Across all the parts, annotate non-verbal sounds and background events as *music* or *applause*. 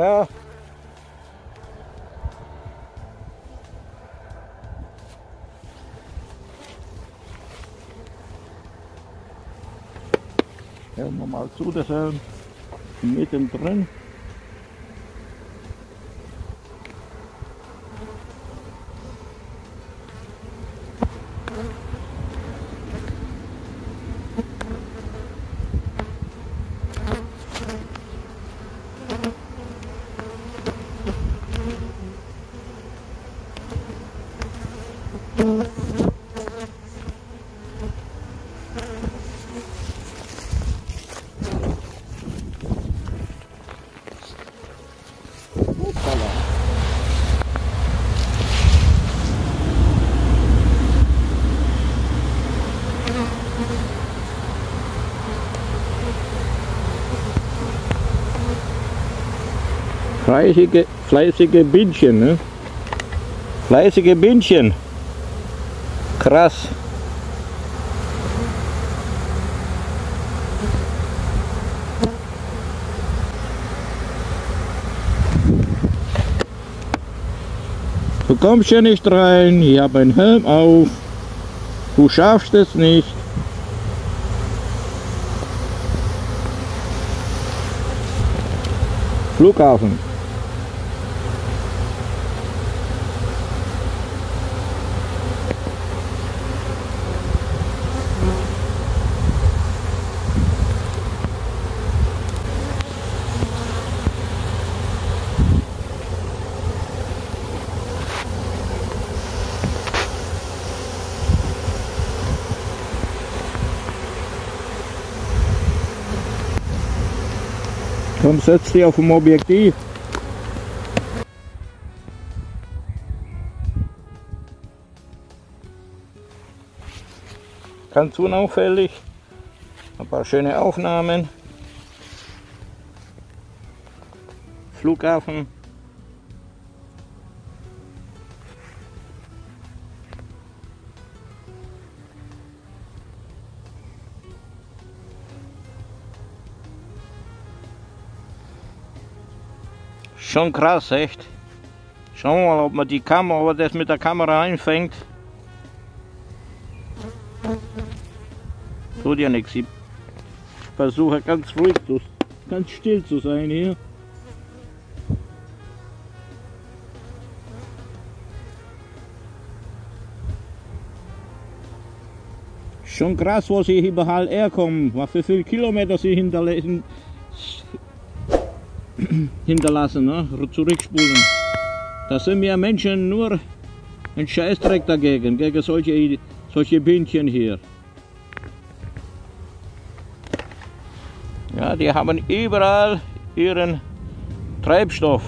Kuckuck. Na. Hören wir mal zu, das ist mittendrin. Hoppala. Fleißige, fleißige Bienchen, ne? Fleißige Bienchen. Krass. Du kommst hier nicht rein, ich habe einen Helm auf. Du schaffst es nicht. Flughafen. Komm, setz dich auf dem Objektiv. Ganz unauffällig. Ein paar schöne Aufnahmen. Flughafen. Schon krass, echt. Schauen wir mal, ob man die Kamera, ob das mit der Kamera einfängt. Tut ja nichts. Ich versuche ganz ruhig zu, ganz still zu sein hier. Schon krass, wo sie überall herkommen, was für viele Kilometer sie hinterlassen, hinterlassen, ne? zurückspulen. Da sind wir Menschen nur ein Scheißdreck dagegen, gegen solche, solche Bienchen hier. Ja, die haben überall ihren Treibstoff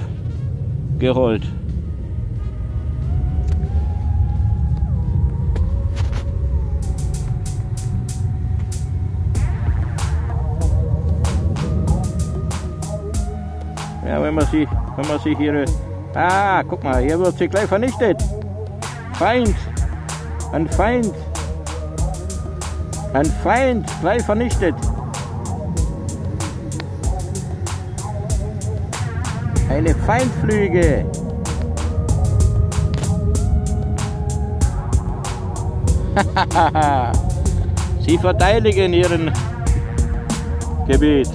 geholt. Ja, wenn man sie, wenn man sie hier, ah, guck mal, hier wird sie gleich vernichtet. Feind, ein Feind, ein Feind, gleich vernichtet. Eine Feindflüge. *laughs* Sie verteidigen ihren Gebiet.